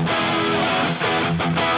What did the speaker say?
Música